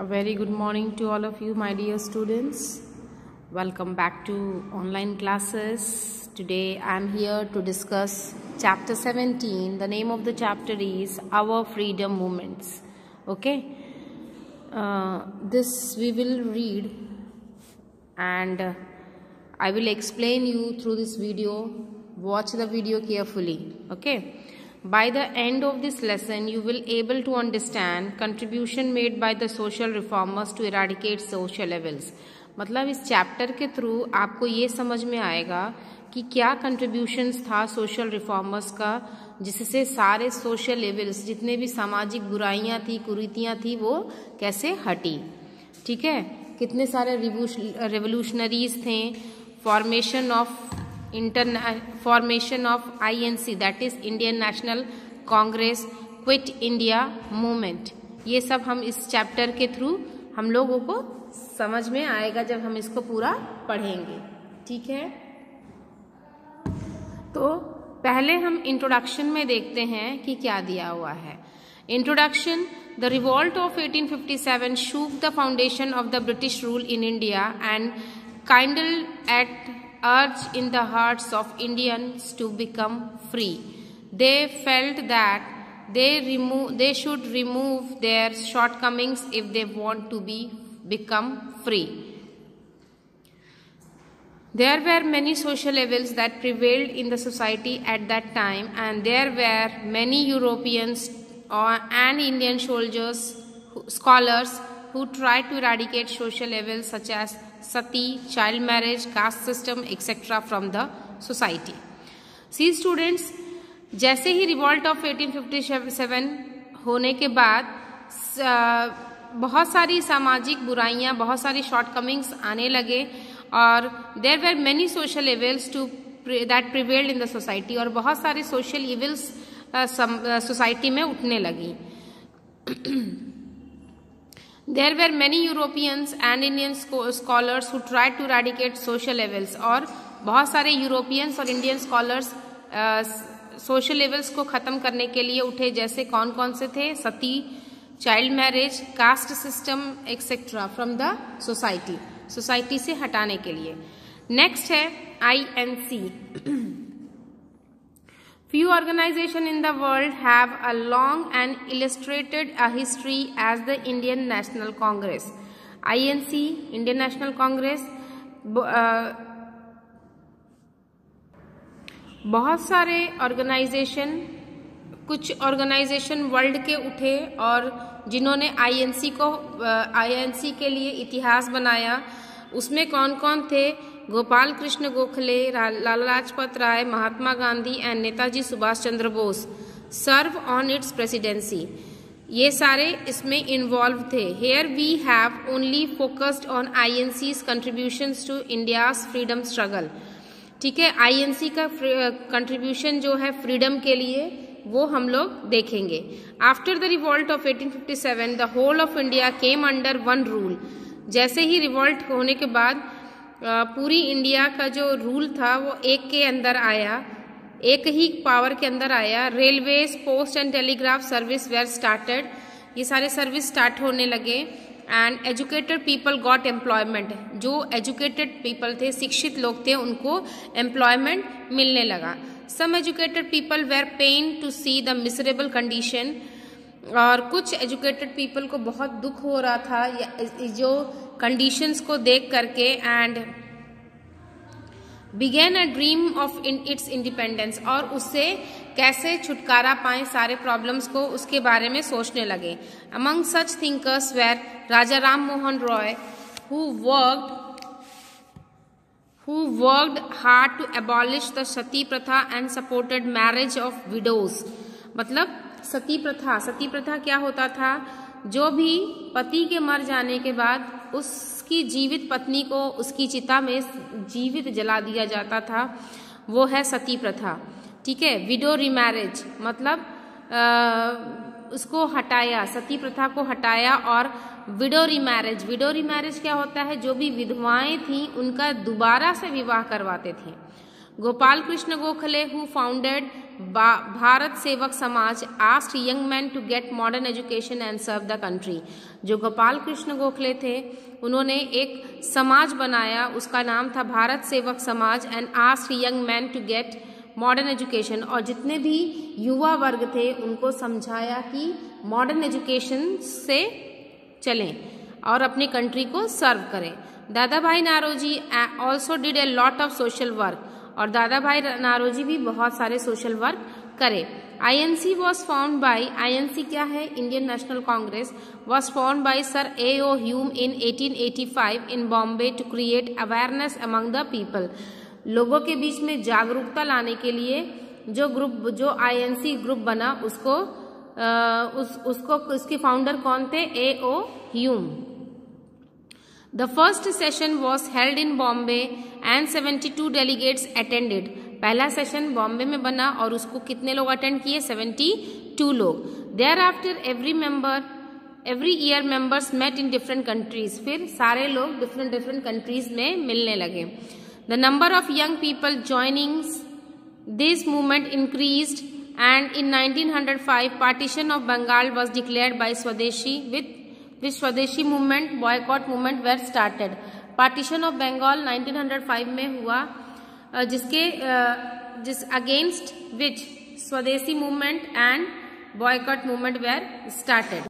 A very good morning to all of you, my dear students. Welcome back to online classes. Today I am here to discuss chapter 17. The name of the chapter is Our Freedom Movements. Okay, uh, this we will read and I will explain you through this video. Watch the video carefully. Okay. By the end of this lesson, you will able to understand contribution made by the social reformers to eradicate social evils. मतलब इस chapter के through आपको ये समझ में आएगा कि क्या कंट्रीब्यूशंस था सोशल रिफॉर्मर्स का जिससे सारे सोशल लेवल्स जितने भी सामाजिक बुराइयाँ थी कुरीतियाँ थी वो कैसे हटी? ठीक है? कितने सारे रेवोल्यूशनरीज थे? Formation of formation of I N C that is Indian National Congress quit India movement ये सब हम इस चैप्टर के थ्रू हम लोगों को समझ में आएगा जब हम इसको पूरा पढ़ेंगे। ठीक है? तो पहले हम इंट्रोडक्शन में देखते हैं कि क्या दिया हुआ है। Introduction the revolt of 1857 shook the foundation of the British rule in India and kindled at urge in the hearts of Indians to become free. They felt that they they should remove their shortcomings if they want to be become free. There were many social evils that prevailed in the society at that time, and there were many Europeans uh, and Indian soldiers, scholars who tried to eradicate social evils such as sati, child marriage, caste system, etc. from the society. See students, जैसे ही revolt of 1857 होने के बाद बहुत सारी सामाजिक बुराइयाँ बहुत सारी शॉर्टकमिंग्स आने लगे और there were many social evils too that prevailed in the society और बहुत सारे सोशल इविल्स सोसाइटी में उठने लगी There were many Europeans and Indian scholars who tried to eradicate social levels और बहुत सारे यूरोपियंस और इंडियन स्कॉलर्स सोशल लेवल्स को ख़त्म करने के लिए उठे जैसे कौन कौन से थे? Sati child marriage caste system etcetera from the society society से हटाने के लिए। नेक्स्ट है I N C Few organizations in the world have a long and illustrated a history as the Indian National Congress. INC, Indian National Congress, बहुत सारे organization कुछ organization world के उठे और जिन्होंने आईएनसी को आईएनसी के लिए इतिहास बनाया उसमें कौन कौन थे Gopal Krishna Gokhale Lala Lajpat Rai, Mahatma Gandhi and Netaji Subhash Chandra Bose serve on its presidency ये सारे इसमें इन्वॉल्व थे। Here we have only focused on INC's contributions to India's freedom struggle ठीक है आईएनसी का contribution जो है freedom के लिए, वो हम लोग देखेंगे। After the revolt of 1857 the whole of India came under one rule जैसे ही रिवॉल्ट होने के बाद पूरी इंडिया का जो रूल था, वो एक के अंदर आया, एक ही पावर के अंदर आया। Railways, post and telegraph service were started. ये सारे सर्विस स्टार्ट होने लगे। And educated people got employment. जो एजुकेटेड पीपल थे, शिक्षित लोग थे, उनको एम्प्लॉयमेंट मिलने लगा। Some educated people were pain to see the miserable condition. और कुछ एजुकेटेड पीपल को बहुत दुख हो रहा था जो कंडीशंस को देख करके and began a dream of its independence और उससे कैसे छुटकारा पाए सारे प्रॉब्लम्स को उसके बारे में सोचने लगे। Among such thinkers were Raja Ram Mohan Roy who worked who worked hard to abolish the sati pratha and supported marriage of widows. मतलब सती प्रथा सती प्रथा क्या होता था? जो भी पति के मर जाने के बाद उसकी जीवित पत्नी को उसकी चिता में जीवित जला दिया जाता था वो है सती प्रथा ठीक है? विडो रिमैरेज मतलब आ, उसको हटाया सती प्रथा को हटाया और विडो रिमैरिज विडो रिमैरेज क्या होता है? जो भी विधवाएँ थीं उनका दोबारा से विवाह करवाते थे। Gopal Krishna Gokhale who founded Bharat Sevak Samaj asked young men to get modern education and serve the country जो गोपाल कृष्ण गोखले थे, उन्होंने एक समाज बनाया, उसका नाम था Bharat Sevak Samaj and asked young men to get modern education और जितने भी युवा वर्ग थे, उनको समझाया कि मॉडर्न एजुकेशन से चलें और अपनी कंट्री को सर्व करें। Dadabhai Naoroji also did a lot of social work और दादा भाई नारोजी भी बहुत सारे सोशल वर्क करे। INC was found by INC क्या है? Indian National Congress was found by sir A O Hume in 1885 in Bombay to create awareness among the people लोगों के बीच में जागरूकता लाने के लिए जो ग्रुप जो आईएनसी ग्रुप बना उसको आ, उस उसको उसके फाउंडर कौन थे? A O Hume the first session was held in Bombay and 72 delegates attended पहला सेशन बॉम्बे में बना और उसको कितने लोग अटेंड किए? 72 लोग. Thereafter every member every year members met in different countries फिर सारे लोग डिफरेंट डिफरेंट कंट्रीज़ में मिलने लगे. The number of young people joining this movement increased and in 1905 partition of Bengal was declared by Swadeshi with this Swadeshi movement boycott movement were started partition of Bengal 1905 में हुआ जिसके जिस against which Swadeshi movement and boycott movement were started